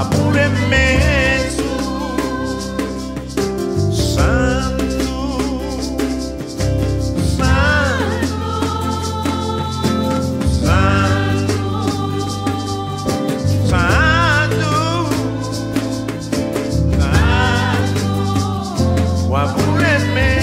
amor imenso, santo, santo, santo, santo, santo, o amor imenso.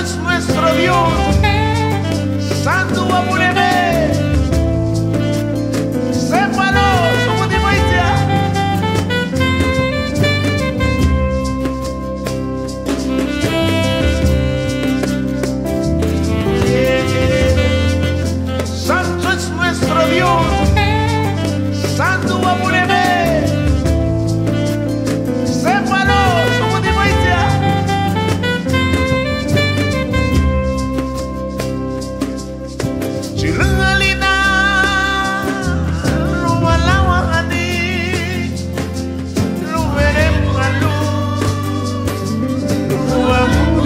es nuestro Dios, santo amor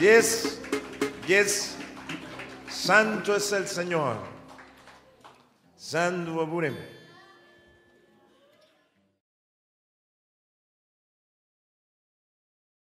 Yes, yes. Santo es el Señor. Santo Aburem.